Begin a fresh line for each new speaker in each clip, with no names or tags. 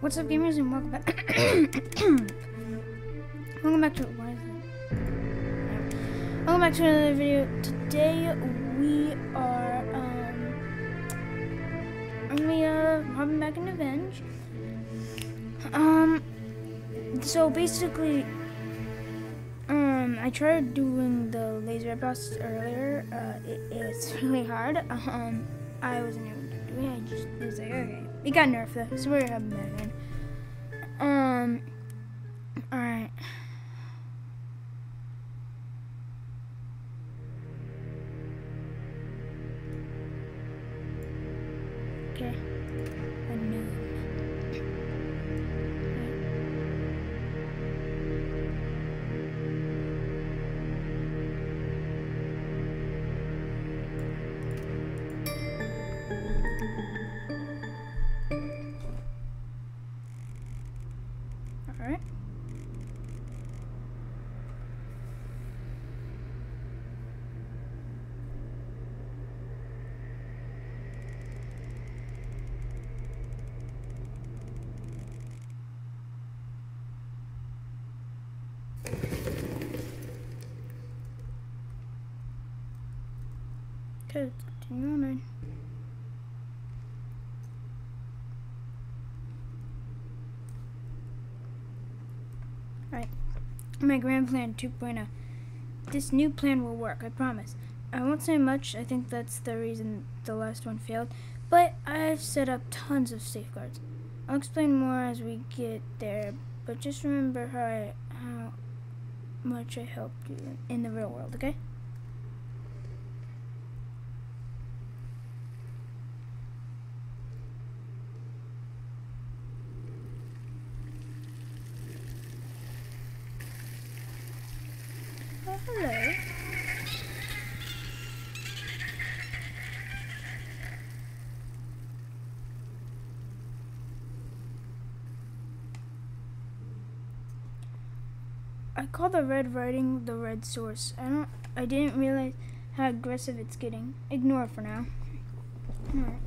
What's up, gamers, and welcome back. welcome back to why is it? Welcome back to another video. Today we are um we uh hopping back in Venge. Um, so basically, um, I tried doing the laser boss earlier. Uh, it, it's really hard. Um, I wasn't able to do it. I just was like, okay. It got nerfed though, so we're that again. Um, alright. My grand plan 2.0. This new plan will work, I promise. I won't say much, I think that's the reason the last one failed, but I've set up tons of safeguards. I'll explain more as we get there, but just remember how I, how much I helped you in the real world, okay? Oh, hello. I call the red writing the red source. I don't I didn't realize how aggressive it's getting. Ignore for now. Alright,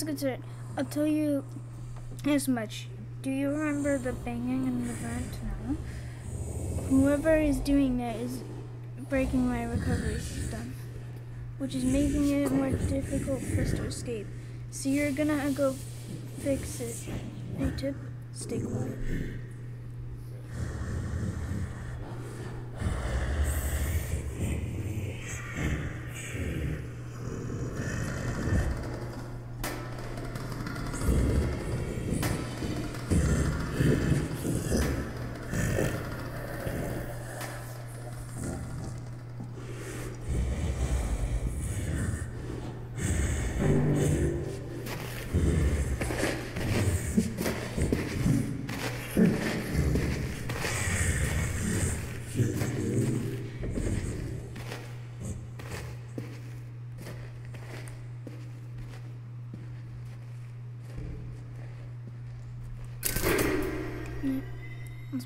Let's get to it. I'll tell you as much. Do you remember the banging in the vent? No. Whoever is doing that is breaking my recovery system, which is making it more difficult for us to escape. So you're gonna go fix it. Hey, Tip, stay quiet.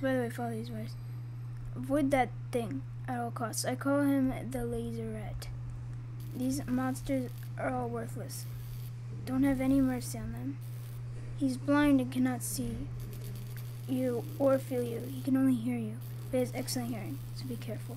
By the way follow these ways. Avoid that thing at all costs. I call him the Laserette. These monsters are all worthless. Don't have any mercy on them. He's blind and cannot see you or feel you. He can only hear you. But he has excellent hearing, so be careful.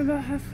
my
god, I
have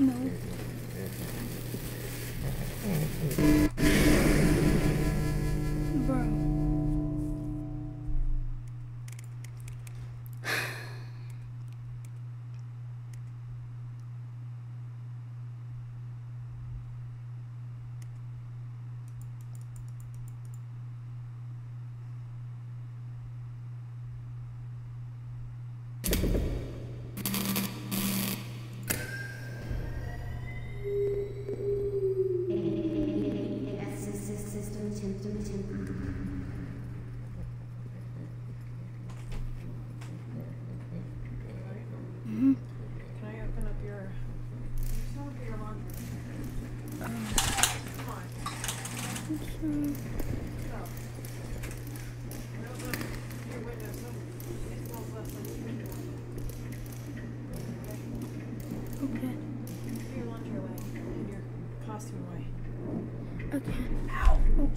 No.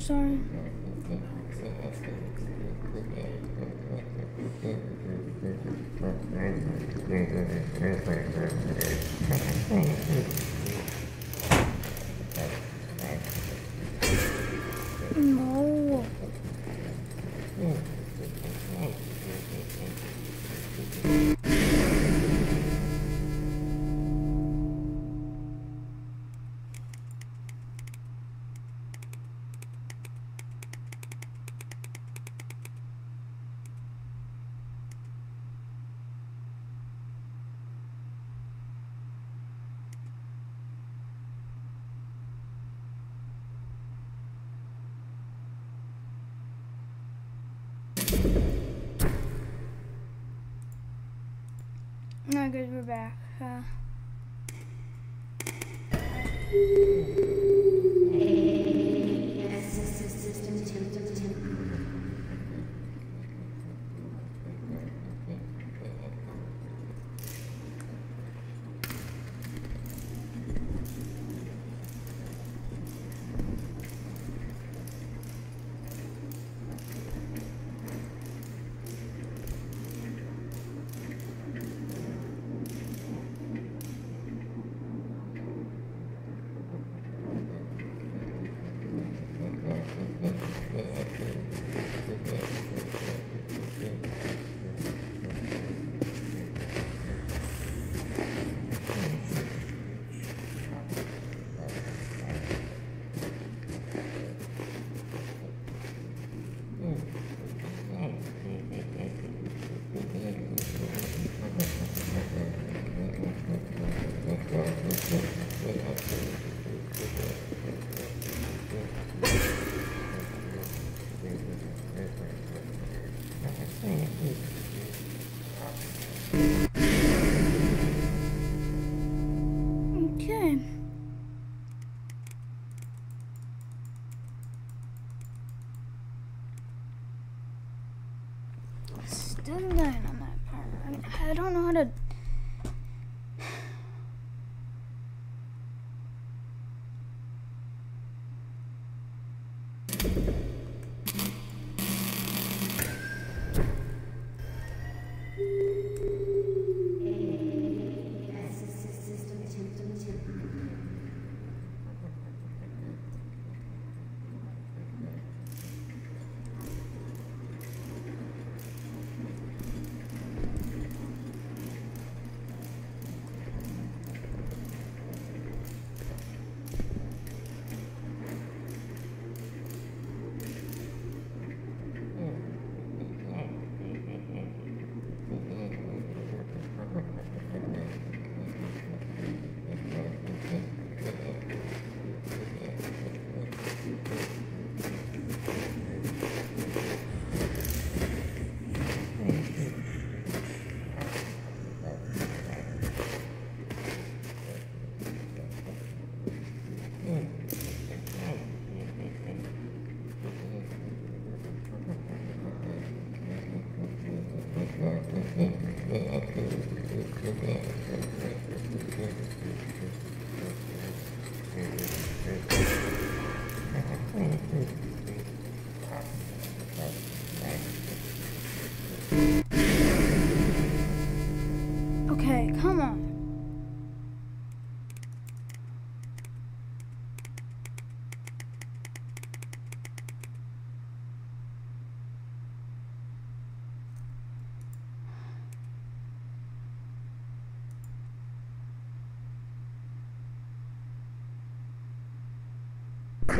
sorry. good, we're back. Uh...
I, don't know how to. I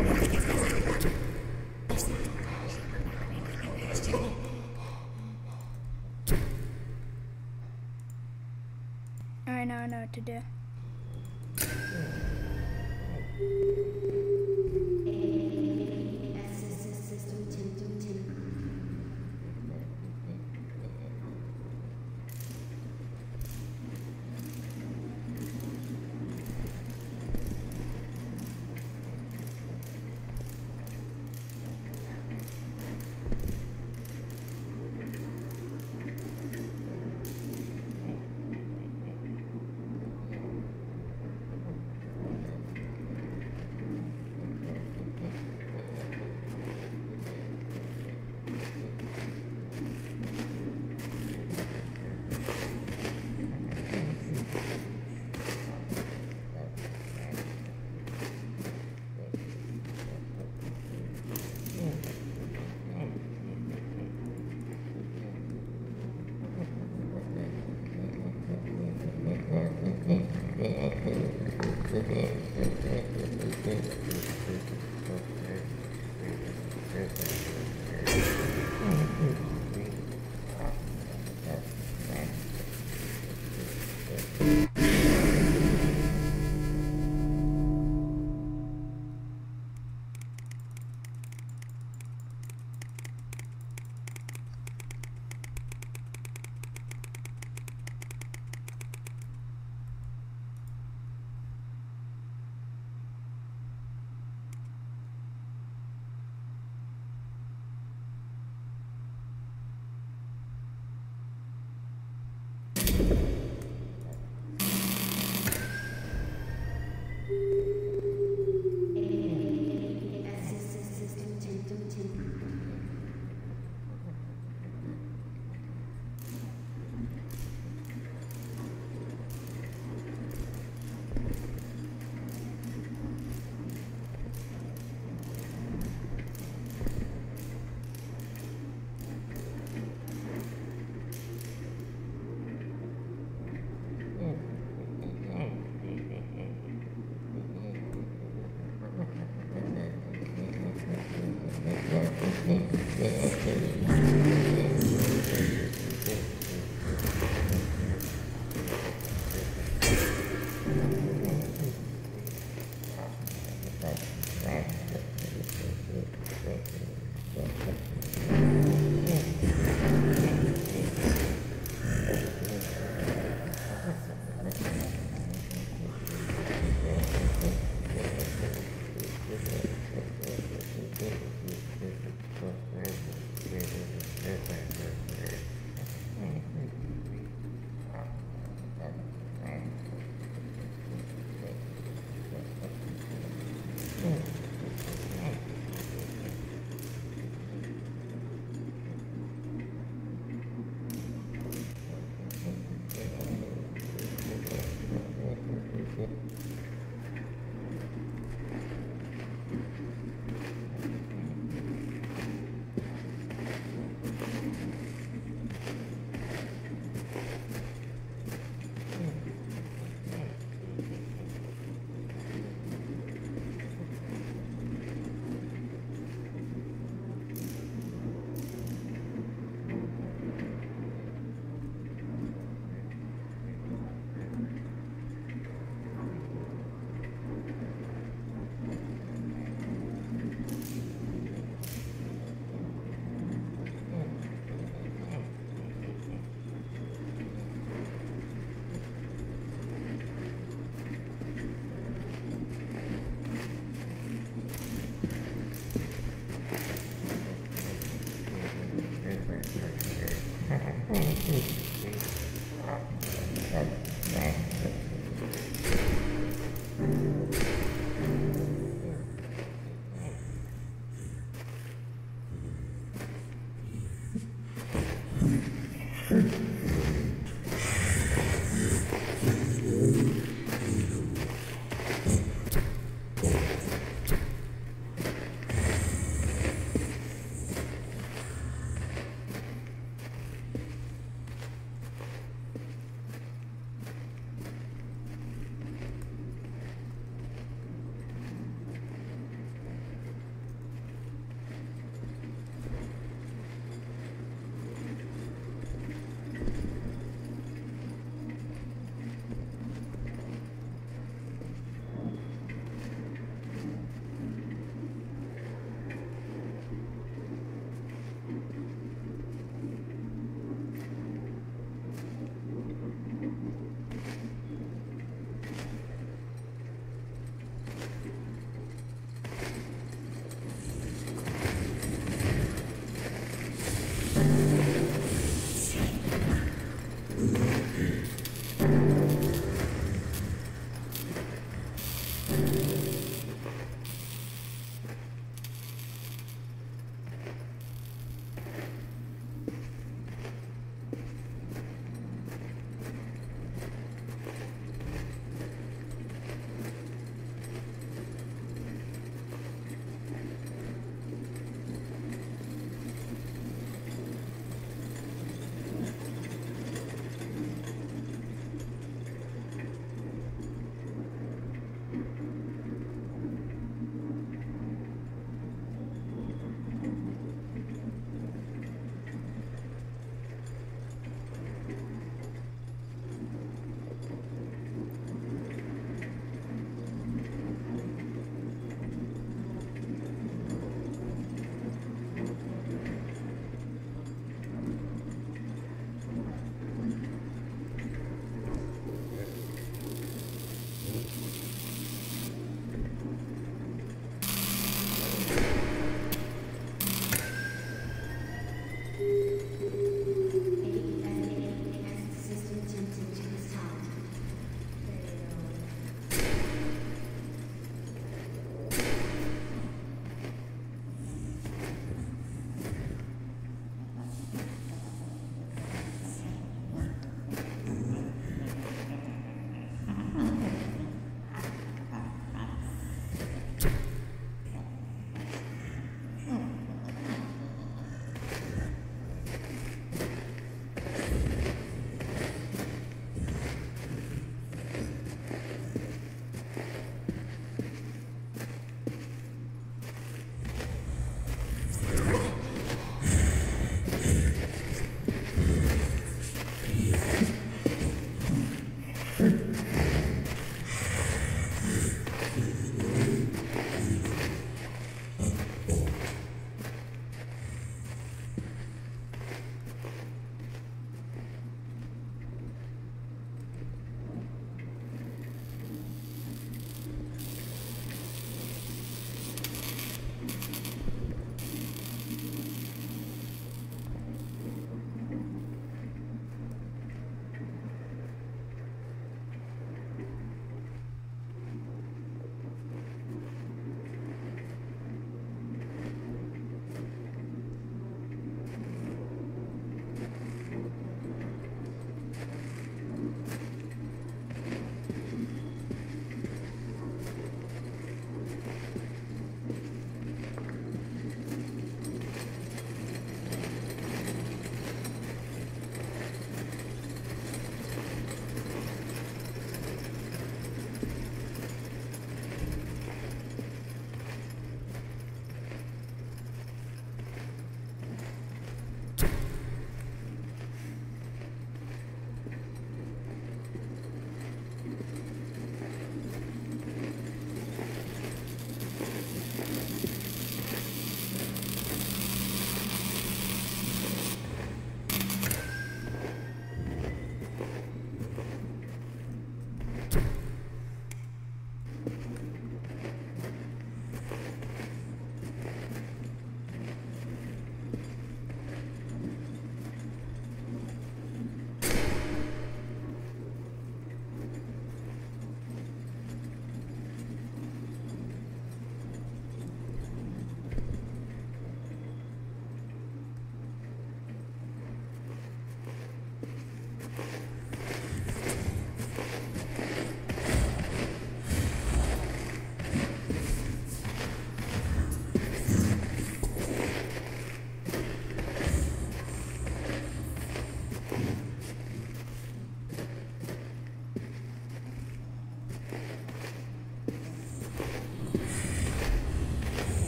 know I know what to do. you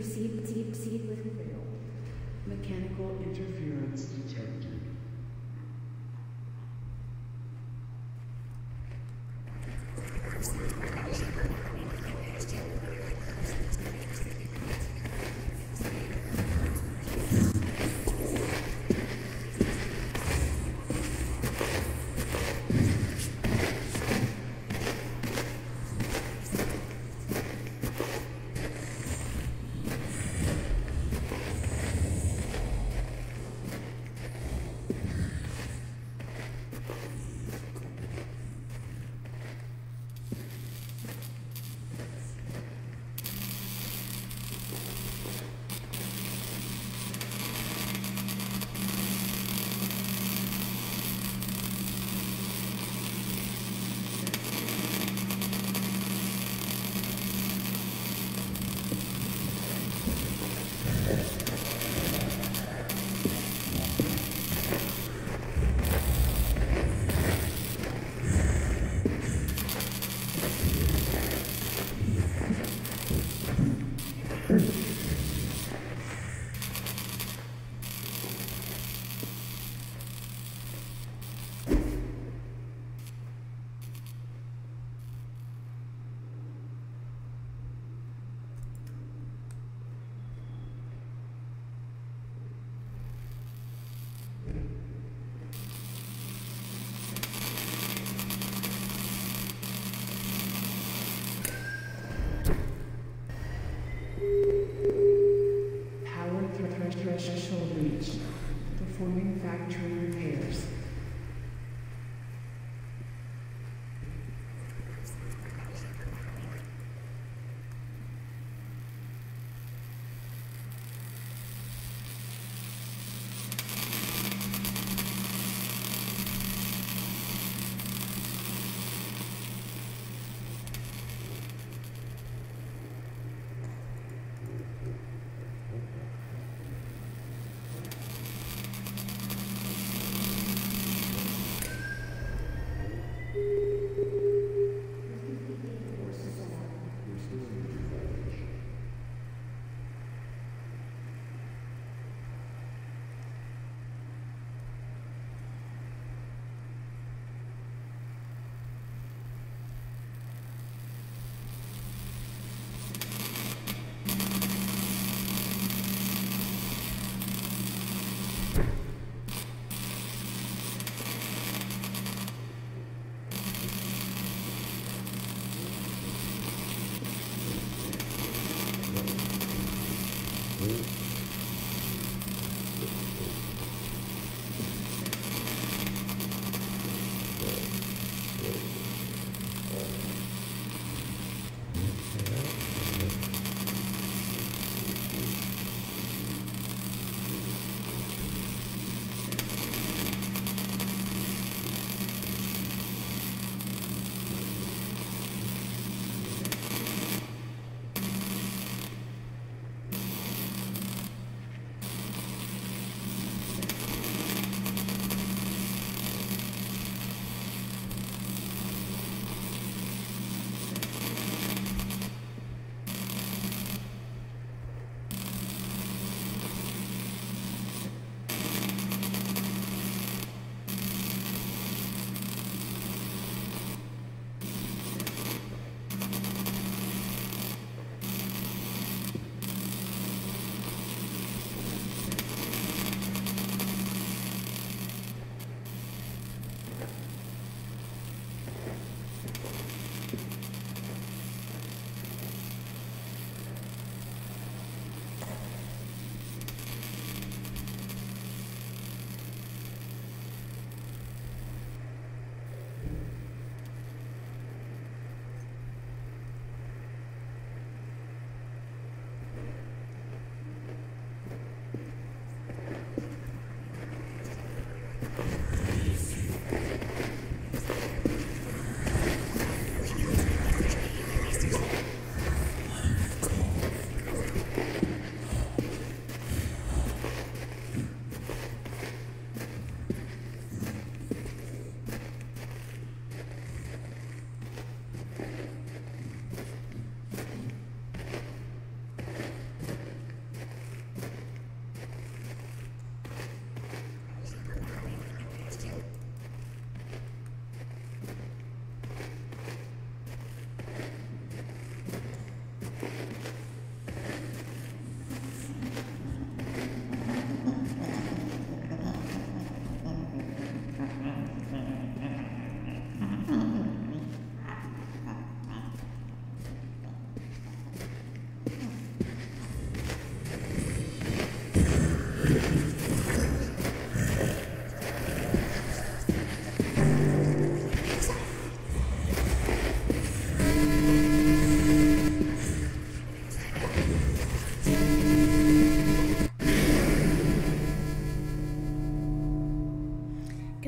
proceed, proceed, proceed, with
Failed. Mechanical interference detected.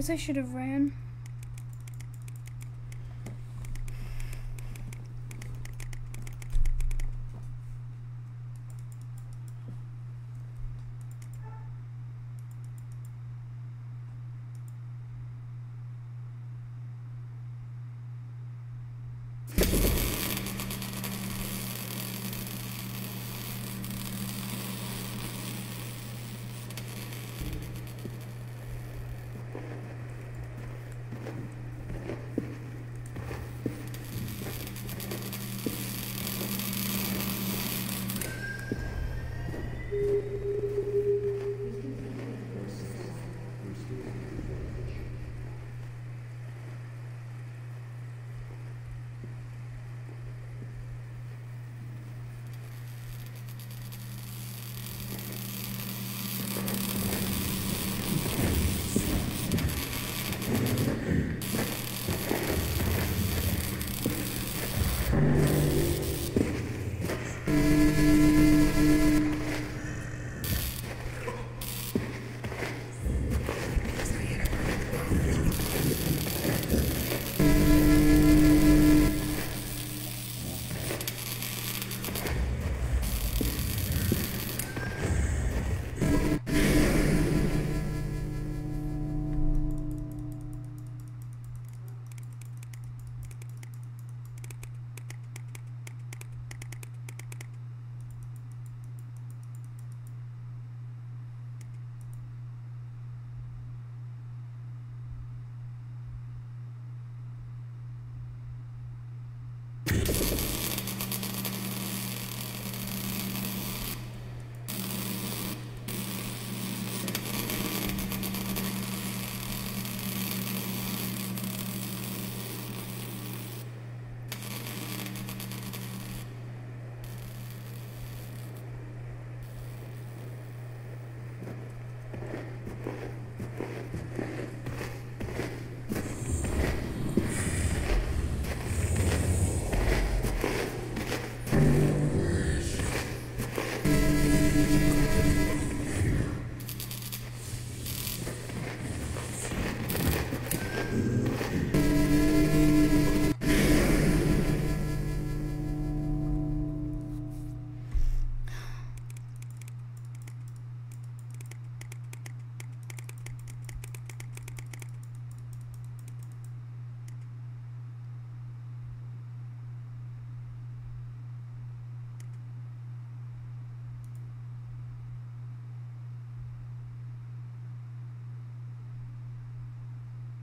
Guess I should have ran.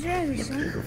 These are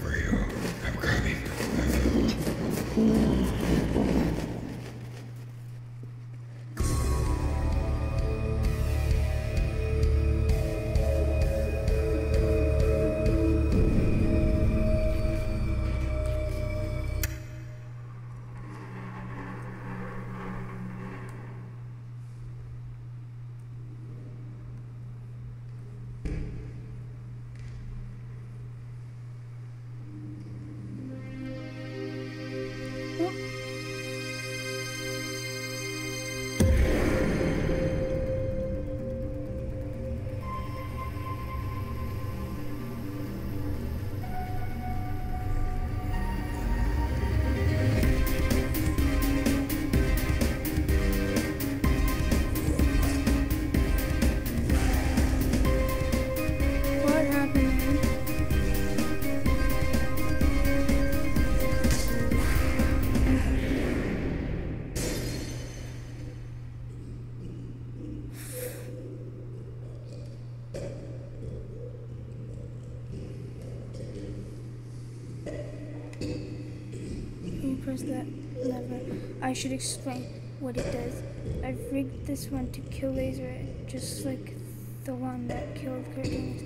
I should explain what it does. I've rigged this one to kill laser, just like the one that killed Cartoonist.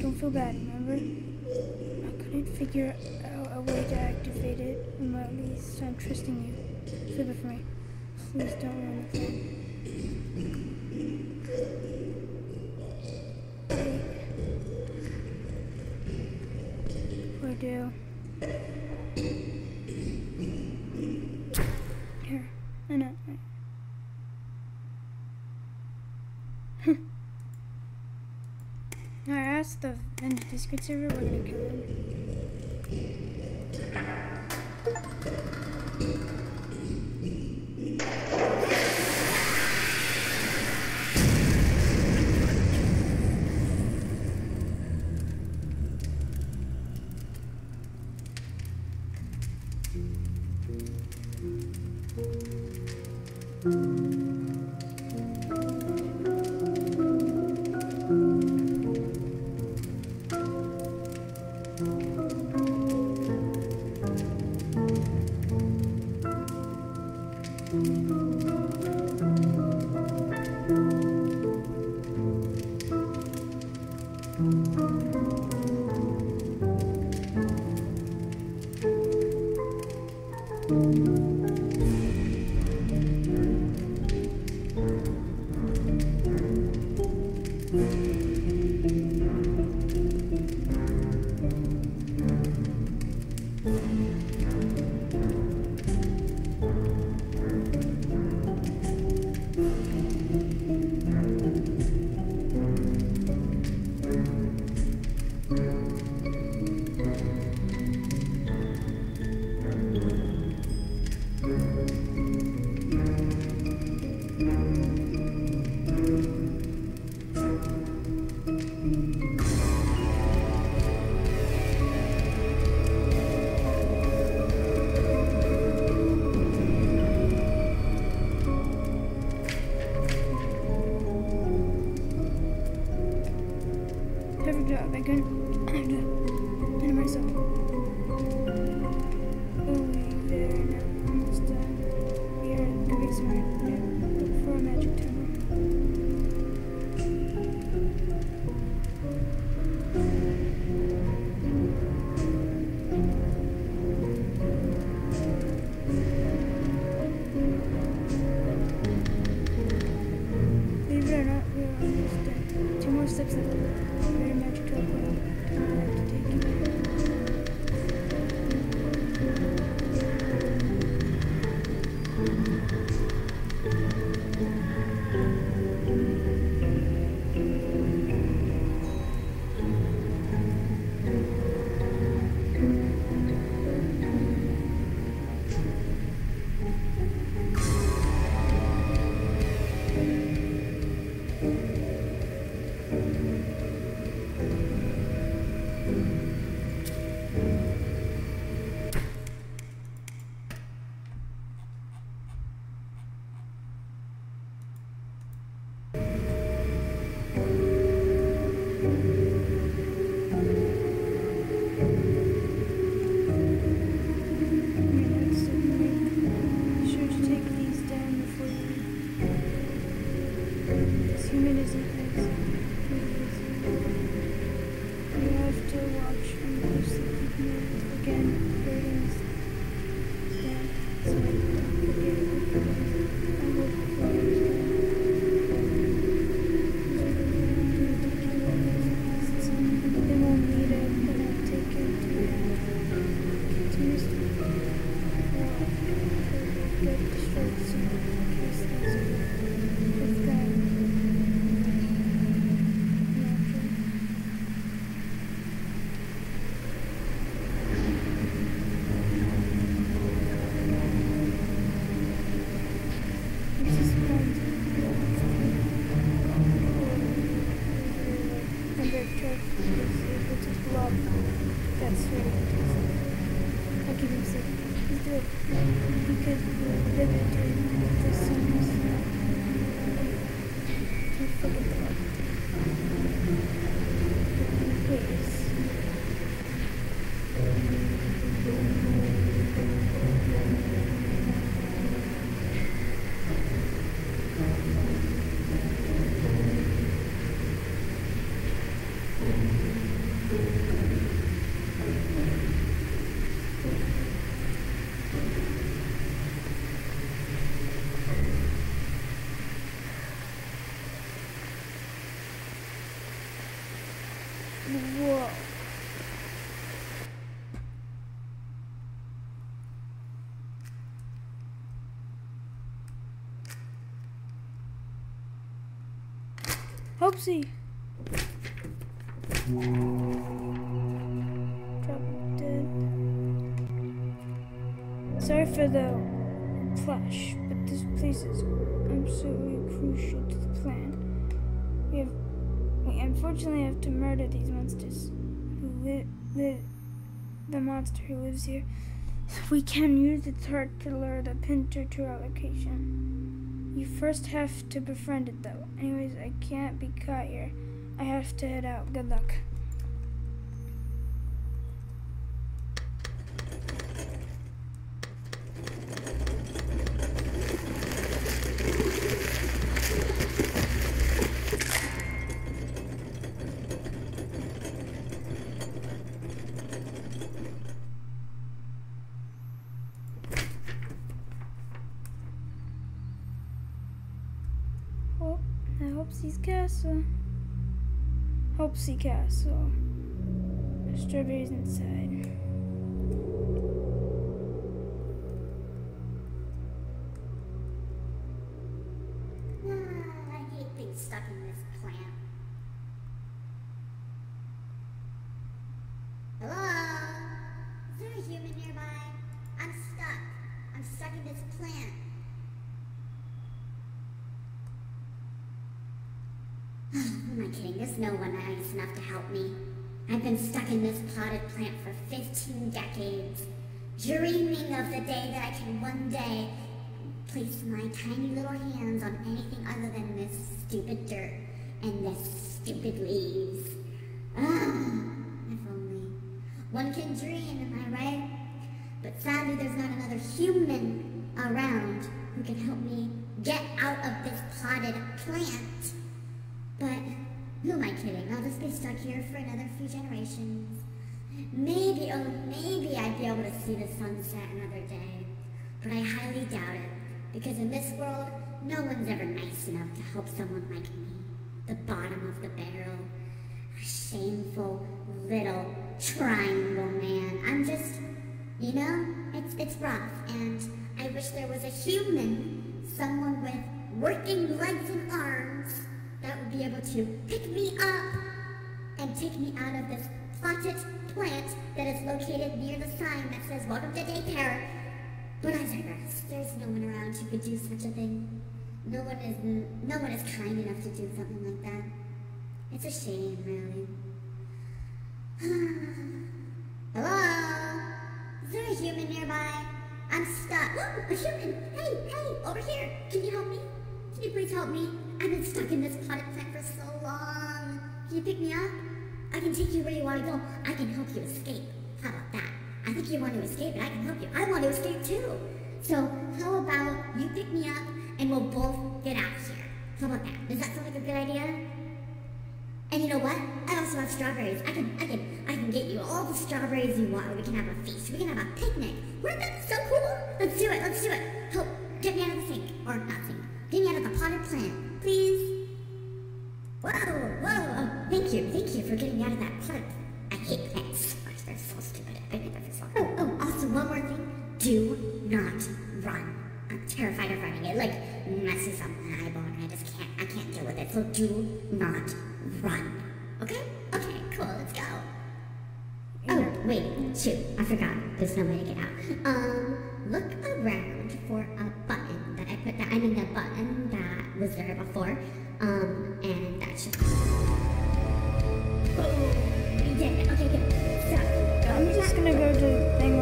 Don't feel bad, remember? I couldn't figure out a way to activate it remotely, so I'm trusting you. Flip it for me. Please don't ruin the plan. Wait. Or do. Here. I know. Wait. Alright, ask the Discord server, we're gonna him. Steps left. Very magic The truck is able to block that sort of I'll give him a second. Let's do it. We could live it during the summers. Can't forget that. Please. Hoopsie. Drop dead. Sorry for the flash, but this place is absolutely crucial to the plan. We have we unfortunately have to murder these monsters who live li- the monster who lives here. We can use its heart to lure the pinter to our location. You first have to befriend it though. Anyways, I can't be caught here. I have to head out. Good luck. Castle. Hopesy Castle. Strawberries inside.
The day that I can one day place my tiny little hands on anything other than this stupid dirt and this stupid leaves. Ah, if only. One can dream, am I right? But sadly, there's not another human around who can help me get out of this potted plant. But who am I kidding? I'll just be stuck here for another few generations. Maybe, oh, maybe I'd be able to see the sunset another day. But I highly doubt it. Because in this world, no one's ever nice enough to help someone like me. The bottom of the barrel. A shameful little triangle man. I'm just, you know, it's, it's rough. And I wish there was a human, someone with working legs and arms, that would be able to pick me up and take me out of this potted plant that is located near the sign that says welcome to daycare. But I digress. There's no one around who could do such a thing. No one is no one is kind enough to do something like that. It's a shame, really. Hello? Is there a human nearby? I'm stuck. A human! Hey, hey, over here! Can you help me? Can you please help me? I've been stuck in this potted plant for so long. Can you pick me up? I can take you where you want to go. I can help you escape. How about that? I think you want to escape, and I can help you. I want to escape too. So how about you pick me up, and we'll both get out of here? How about that? Does that sound like a good idea? And you know what? I also have strawberries. I can, I can, I can get you all the strawberries you want. We can have a feast. We can have a picnic. Wouldn't that so cool? Let's do it. Let's do it. Help, get me out of the sink. Or not sink. Get me out of the potted plant, please. Whoa, whoa. Thank you. Thank you for getting me out of that potted I hate plants. They're so stupid. I think they're so Oh, oh, also one more thing. Do not run. I'm terrified of running. It like messes up my eyeball and I just can't, I can't deal with it. So do not run. Okay? Okay, cool. Let's go. Oh, wait, shoot, I forgot. There's no way to get out. Um, look around for a button that I put that, I mean the button that was there before. Um, and that should.
To go to the thing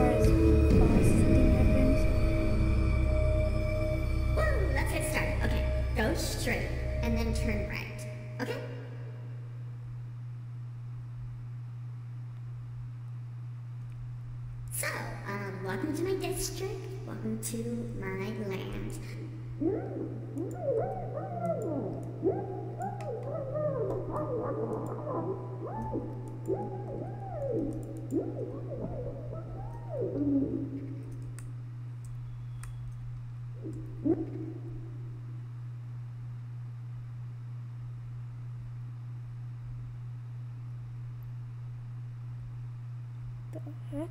The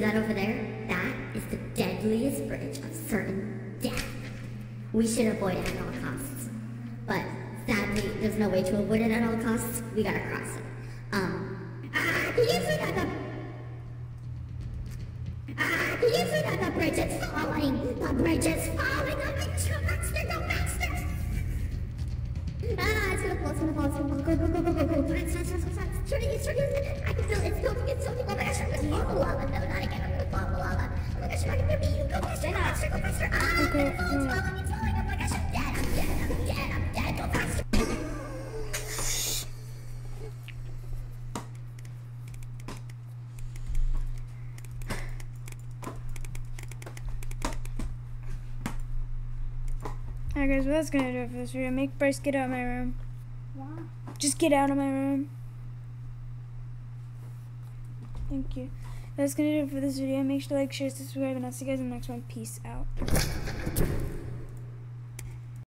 see that over there? That is the deadliest bridge of certain death. We should avoid it at all costs. But sadly, there's no way to avoid it at all costs. We gotta cross it.
That's gonna do it for this video. Make Bryce get out of my room. Just get out of my room. Thank you. That's gonna do it for this video. Make sure to like, share, subscribe, and I'll see you guys in the next one. Peace out.